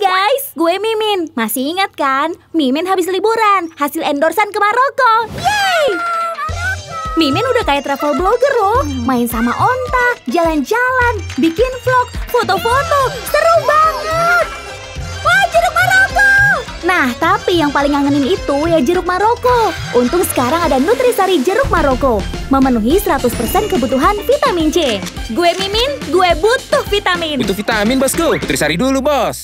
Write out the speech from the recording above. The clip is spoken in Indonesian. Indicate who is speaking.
Speaker 1: guys, gue Mimin. Masih ingat kan? Mimin habis liburan, hasil endorsan ke Maroko. Yeay! Mimin udah kayak travel blogger loh. Main sama onta, jalan-jalan, bikin vlog, foto-foto. Seru banget! Wah, jeruk Maroko! Nah, tapi yang paling ngangenin itu ya jeruk Maroko. Untung sekarang ada Nutrisari jeruk Maroko. Memenuhi 100% kebutuhan vitamin C. Gue Mimin, gue butuh vitamin.
Speaker 2: Butuh vitamin, bosku. Nutrisari dulu, bos.